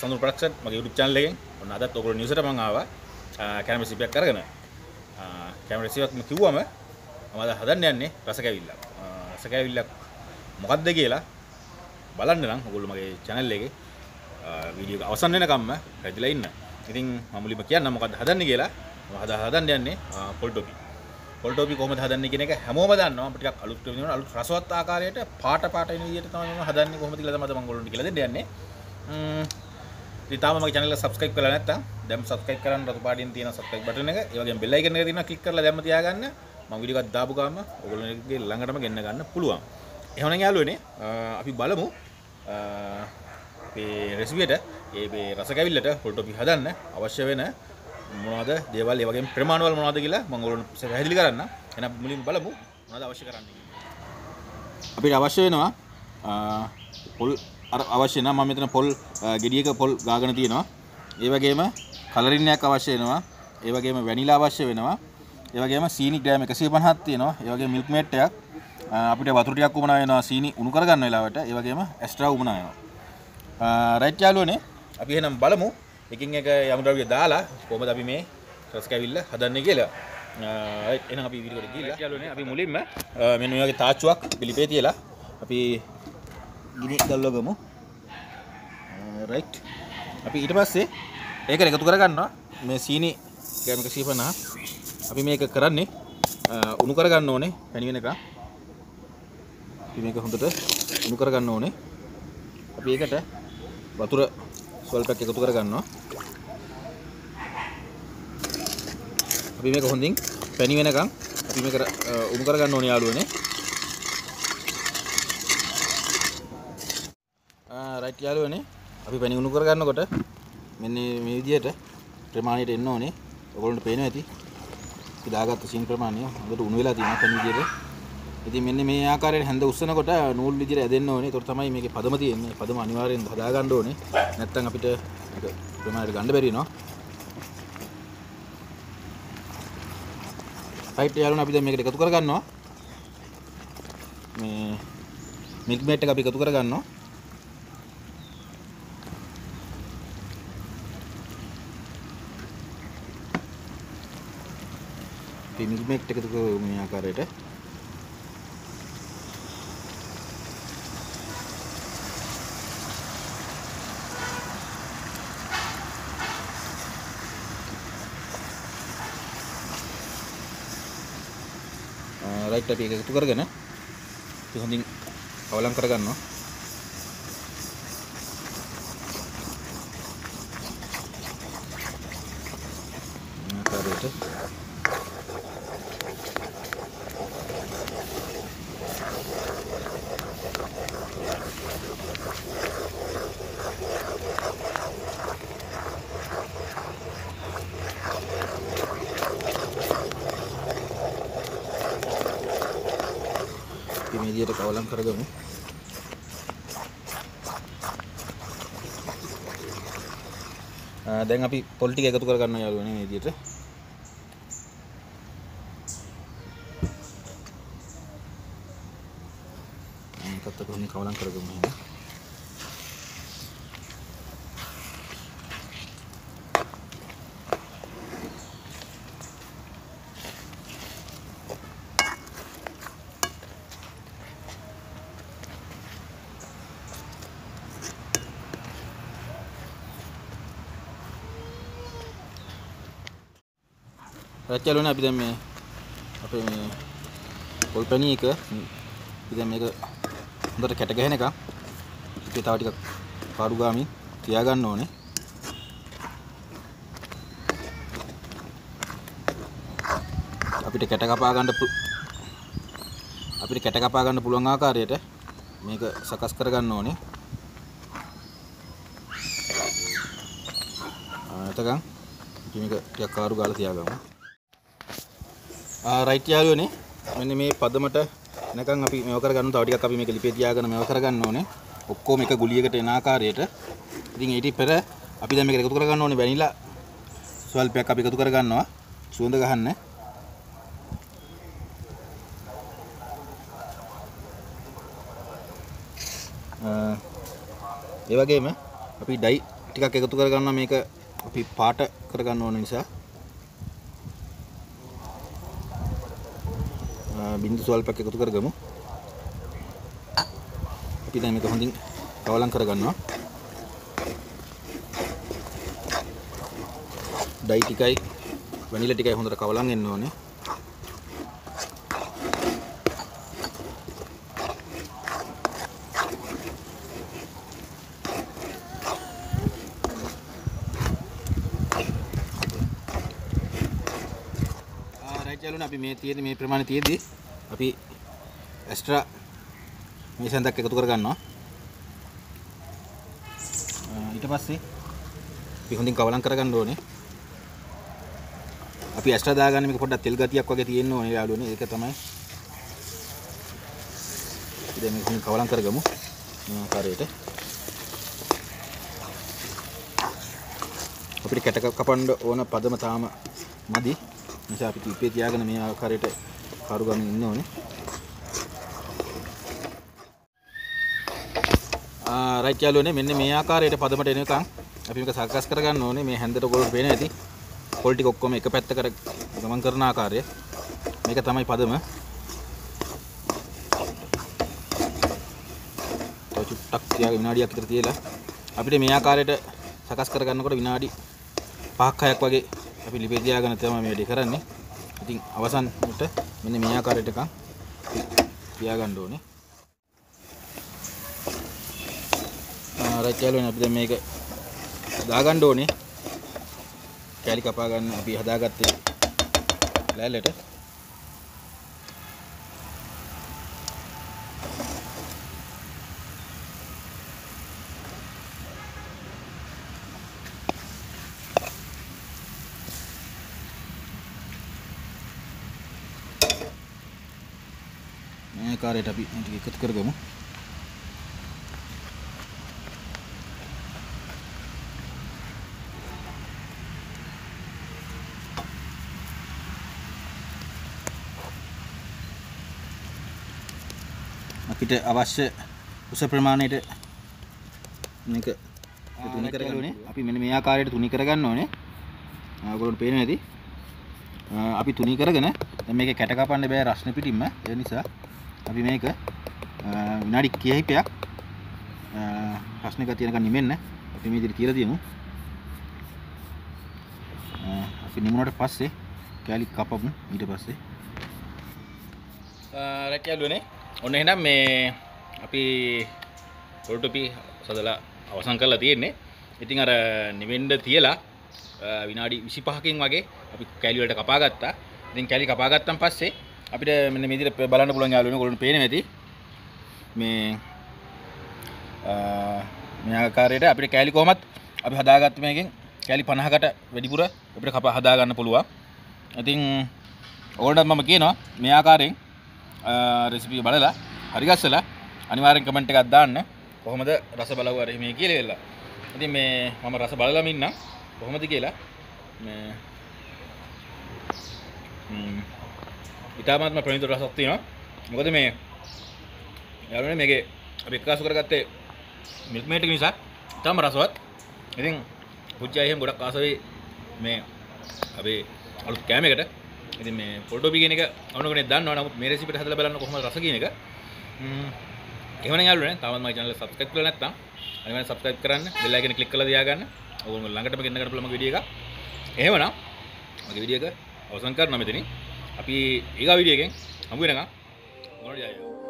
සඳු ප්‍රක්ෂන් මගේ YouTube channel එකෙන් ඔන්න අදත් ඔයගොල්ලෝ නිවසට මම ආවා කැමරා රෙසිපියක් අරගෙන කැමරා රෙසිපියක් මම කිව්වම මම අද හදන්න යන්නේ රස කැවිල්ලක් රස කැවිල්ලක් මොකක්ද කියලා බලන්න නම් ඔයගොල්ලෝ මගේ channel එකේ වීඩියෝ එක අවසන් වෙනකම්ම රැඳිලා ඉන්න. ඉතින් මම මුලින්ම කියන්න මොකක්ද හදන්නේ කියලා. මම හදා හදන්න යන්නේ පොල් ටොපි. පොල් ටොපි කොහොමද හදන්නේ කියන එක හැමෝම දන්නවා. මම ටිකක් අලුත් වෙනවා අලුත් රසවත් ආකාරයට පාට පාට වෙන විදිහට තමයි මම හදන්නේ කොහොමද කියලා තමයි මම ඔයගොල්ලන්ට කියලා දෙන්න යන්නේ. ඉතින් තාම මගේ channel එක subscribe කරලා නැත්නම් දැන් subscribe කරන්න රතු පාටින් තියෙන subscribe button එක ඒ වගේම bell icon එක තියෙනවා click කරලා දැම්ම තියාගන්න. මම වීඩියෝ එකක් දාපු ගාම ඔයගොල්ලෝගේ ළඟටම ගෙන්න ගන්න පුළුවන්. එහෙනම් යාළුවනේ අපි බලමු. අපේ රෙසිපියට ඒ මේ රස කැවිල්ලට පොල් ටොපි හදන්න. අවශ්‍ය වෙන මොනවද දේවල් ඒ වගේම ප්‍රමාණවල මොනවද කියලා මම ඔයගොල්ලන්ට පැහැදිලි කරන්න එහෙනම් මුලින්ම බලමු මොනවද අවශ්‍ය කරන්නේ අපිට අවශ්‍ය වෙනවා පොල් අර අවශ්‍ය නම් මම මෙතන පොල් ගෙඩියක පොල් ගාගෙන තියෙනවා. ඒ වගේම කලරින් එකක් අවශ්‍ය වෙනවා. ඒ වගේම වැනිලා අවශ්‍ය වෙනවා. ඒ වගේම සීනි ග්‍රෑම් 150ක් තියෙනවා. ඒ වගේම මිල්ක් මේට් එකක් අපිට වතුර ටිකක් උමනා වෙනවා සීනි උණු කරගන්න වෙලාවට. ඒ වගේම එක්ස්ට්‍රා උමනා වෙනවා. රයිට් යාළුවනේ අපි එහෙනම් බලමු එකින් එක යමු ද්‍රව්‍ය දාලා කොහොමද අපි මේ රස කැවිල්ල හදන්නේ කියලා. එහෙනම් අපි වීඩියෝ එකට ගිහිල්ලා යාළුවනේ අපි මුලින්ම මෙන්න මේ වගේ තාච්චුවක් පිළිපේ තියලා අපි ගිනි දල්ලගමු රයිට් uh, අපි ඊට පස්සේ ඒකට එකතු කරගන්නවා. මේ සීනි ගෑම එකසිය පනහ අපි මේක කරන්නේ uh, උණු කරගන්න ඕනේ පැණි වෙනකම් අපි මේක හොඳට උණු කරගන්න ඕනේ. අපි ඒකට වතුර ස්වල්පයක් එකතු කරගන්නවා. අපි මේක හොඳින් පැණි වෙනකම් අපි මේක uh, උණු කරගන්න ඕනේ යාළුවනේ. රයිට් යාළුවනේ අපි පැණි උණු කරගන්නකොට මෙන්න මේ විදිහට ප්‍රමාණයට එන්න ඕනේ. ඔයගොල්ලන්ට පේනවා ඇති. අපි දාගත්ත සීන් ප්‍රමාණය හොඳට උණු වෙලා තියෙනවා පැණි විදිහට. ඉතින් මෙන්න මේ ආකාරයට හැඳ උස්සනකොට නූල් විදිහට ඇදෙන්න ඕනේ. ඒතකොට තමයි මේකේ පදම තියෙන්නේ. පදම අනිවාර්යෙන් හදා ගන්න ඕනේ. නැත්නම් අපිට මේක ප්‍රමාණයට ගන්න බැරි වෙනවා. රයිට් යාළුවනේ අපි දැන් මේකට එකතු කරගන්නවා. මේ මිල්ක් මේට් එක අපි එකතු කරගන්නවා. මිල්මේක්ට් එකතු කරමු මේ ආකාරයට? රයිට් අපි ඒක එකතු කරගෙන අපි හොඳින් අවලං කරගන්නවා. ආකාරයට. මේ විදිහට කවලම් කරගමු. දැන් අපි පොල් ටික එකතු කරගන්න යාළුවනේ මේ විදිහට. මේකත් අපි හොඳින් කවලම් කරගමු එහෙනම්. රැච්චලුනේ අපි දැන් මේ අපේ මේ පොල් පැණි එක අපි දැන් මේක හොඳට කැට ගහන එක අපි තව ටිකක් පාඩු ගාමින් තියාගන්න ඕනේ අපිට කැට කපා ගන්න අපිට කැට කපා ගන්න පුළුවන් ආකාරයට මේක සකස් කරගන්න ඕනේ එතකන් අපි මේක ටිකක් කාරු ගාලා තියාගමු රයිට් යාළුවනේ. මෙන්න මේ පදමට එනකන් අපි මේව කරගන්න තව ටිකක් අපි මේක ලිපේ තියාගෙන මේව කරගන්න ඕනේ. ඔක්කොම එක ගුලියකට එන ආකාරයට. ඉතින් ඊට පෙර අපි දැන් මේක එකතු කරගන්න ඕනේ වැනිලා ස්වල්පයක් අපි එකතු කරගන්නවා. සුවඳ ගහන්න. ඒ වගේම අපි ඩයි ටිකක් එකතු කරගන්න මේක අපි පාට කරගන්න ඕන නිසා. බින්දු ස්වල්පයක් එකතු කරගමු. අපි දැන් මේක හොඳින් කවලම් කරගන්නවා. ඩයි ටිකයි වැනිලා ටිකයි හොඳට කවලම් එන්න ඕනේ. රයිට් යාළුවනේ අපි මේ තියෙන මේ ප්‍රමාණය තියෙද්දි. අපි එක්ස්ට්‍රා මේ සඳක් එකතු කරගන්නවා. ඊට පස්සේ? අපි හොඳින් කවලම් කරගන්න ඕනේ. අපි එක්ස්ට්‍රා දාගන්න මේක පොඩ්ඩක් තෙල් ගතියක් වගේ තියෙන්න ඕනේ යාළුවනේ. ඒක තමයි දැන් මේක හොඳින් කවලම් කරගමු. මේ ආකාරයට. අපිට කැට කපන්න ඕන පදම තාම මදි. නිසා අපි ටිපේ තියාගෙන මේ ආකාරයට කරු ගමින් ඉන්න ඕනේ. ආ රයිට් යාළුවනේ මෙන්න මේ ආකාරයට පදමට එනකන් අපි මේක සකස් කරගන්න ඕනේ. මේ හැන්දට ඔයගොල්ලෝ පේන ඇති. පොල් ටික ඔක්කොම එක පැත්තකට ගමන් කරන ආකාරය. මේක තමයි පදම. තව චුට්ටක් තියාගෙන විනාඩියක් විතර තියලා අපිට මේ ආකාරයට සකස් කරගන්නකොට විනාඩි 5ක් 6ක් වගේ අපි ලිපේ තියාගෙන තමයි මේ වැඩේ කරන්නේ. ඉතින් අවසන්ට මෙන්න මේ ආකාරයට එකක් තියාගන්න ඕනේ. ආ රයිට් යාළුවනේ අපි දැන් මේක දාගන්න ඕනේ. කැලි කපා ගන්න අපි හදාගත්තේ ලෑල්ලට. මේ ආකාරයට අපි ටික එකතු කරගමු. අපිට අවශ්‍ය උස ප්‍රමාණයට මේක තුනි කරගන්න අපි මෙන්න මේ ආකාරයට තුනි කරගන්න ඕනේ. ඔයගොල්ලන්ට පේනවා ඇති. අපි තුනි කරගෙන දැන් මේක කැට කපන්න බෑ රස්නේ පිටින්ම ඒ නිසා අපි මේක. විනාඩි කිහිපයක්. රස්නේ එක තියෙනකන් නිමෙන්න. අපි මේ විදිහට තියලා තියමු අපි නිමුණාට පස්සේ කෑලි කපමු ඊට පස්සේ. රැක් යාළුවනේ ඔන්න එහෙනම් මේ අපි පොල්ටොපි සදලා අවසන් කරලා තියෙන්නේ. ඉතින් අර නිවෙන්න තියලා විනාඩි 25කින් වගේ අපි කැලි වලට කපා ගත්තා. ඉතින් කැලි කපා ගත්තන් පස්සේ අපිට මෙන්න මේ විදිහට බලන්න පුළුවන් යාළුවනේ ඔයගොල්ලන්ට පේනවා ඇති. මේ මේ ආකාරයට අපිට කැලි කොහමත් අපි හදාගත්ත මේකෙන් කැලි 50කට වැඩිපුර අපිට කපා හදා ගන්න පුළුවන්. ඉතින් ඕගොල්ලන්ට මම කියනවා මේ ආකාරයෙන් රෙසිපි බලලා හරි ගස්සලා අනිවාර්යෙන් කමෙන්ට් එකක් දාන්න. කොහොමද රස බලව අර මේ කියලා වෙලා. ඉතින් මේ මම රස බලලම ඉන්නම්. කොහොමද කියලා මේ ඉතාමත්ම ප්‍රණීත රසක් තියෙනවා. මොකද මේ යාළුවනේ මේකේ අපි එක්කාසු කරගත්තේ මිල්ක් මේට් එක නිසා ඉතාම රසවත්. ඉතින් අය එහෙම ගොඩක් ආස වෙයි මේ අපේ අලුත් කෑම එකට. ඉතින් මේ පොල්ටෝපි කියන එක අනුන කෙනෙක් දන්නවා. නමුත් මේ රෙසිපිට හදලා බලන්න කොහොමද රස කියන එක. එහෙමනම් යාළුවනේ තාමත් මගේ channel එක subscribe කරලා නැත්නම් අනිවාර්යෙන් subscribe කරන්න bell icon click කරලා තියාගන්න. ඔයගොල්ලෝ ළඟටම ගෙන්න ගන්න පුළුවන් මගේ වීඩියෝ එක. එහෙමනම් මගේ වීඩියෝ එක අවසන් කරනවා මෙතනින්. අපි ඊගා වීඩියෝ එකෙන් හමු වෙනකම් ඔයාලට ජය වේවා.